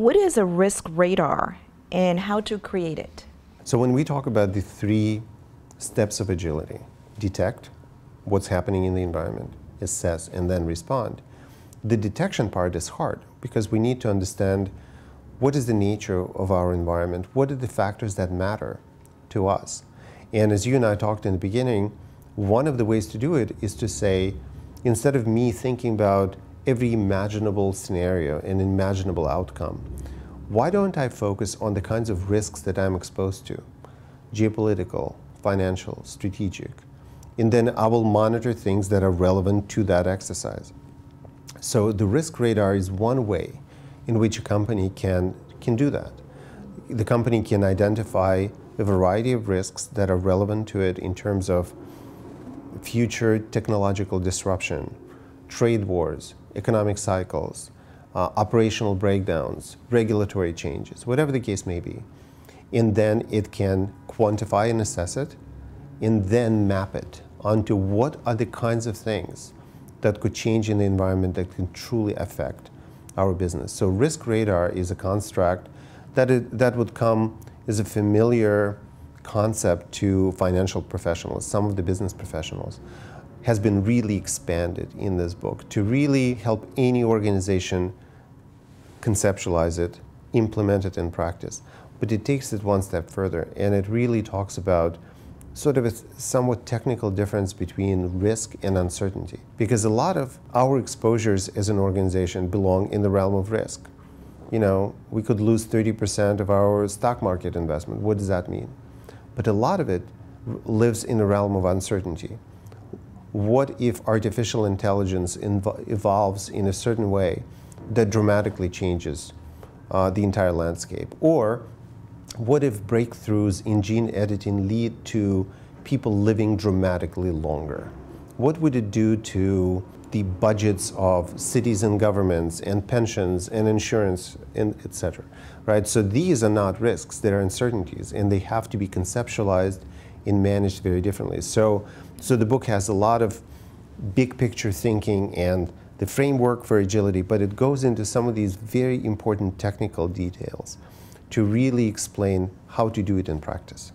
What is a risk radar and how to create it? So when we talk about the three steps of agility, detect what's happening in the environment, assess, and then respond, the detection part is hard because we need to understand what is the nature of our environment, what are the factors that matter to us. And as you and I talked in the beginning, one of the ways to do it is to say, instead of me thinking about every imaginable scenario and imaginable outcome, why don't I focus on the kinds of risks that I'm exposed to? Geopolitical, financial, strategic. And then I will monitor things that are relevant to that exercise. So the risk radar is one way in which a company can, can do that. The company can identify a variety of risks that are relevant to it in terms of future technological disruption, trade wars, economic cycles, uh, operational breakdowns, regulatory changes, whatever the case may be. And then it can quantify and assess it, and then map it onto what are the kinds of things that could change in the environment that can truly affect our business. So risk radar is a construct that, it, that would come as a familiar concept to financial professionals, some of the business professionals has been really expanded in this book to really help any organization conceptualize it, implement it in practice. But it takes it one step further, and it really talks about sort of a somewhat technical difference between risk and uncertainty. Because a lot of our exposures as an organization belong in the realm of risk. You know, we could lose 30% of our stock market investment. What does that mean? But a lot of it lives in the realm of uncertainty what if artificial intelligence evolves in a certain way that dramatically changes uh, the entire landscape? Or what if breakthroughs in gene editing lead to people living dramatically longer? What would it do to the budgets of cities and governments and pensions and insurance and et cetera, right? So these are not risks, they're uncertainties and they have to be conceptualized and managed very differently. So so the book has a lot of big picture thinking and the framework for agility, but it goes into some of these very important technical details to really explain how to do it in practice.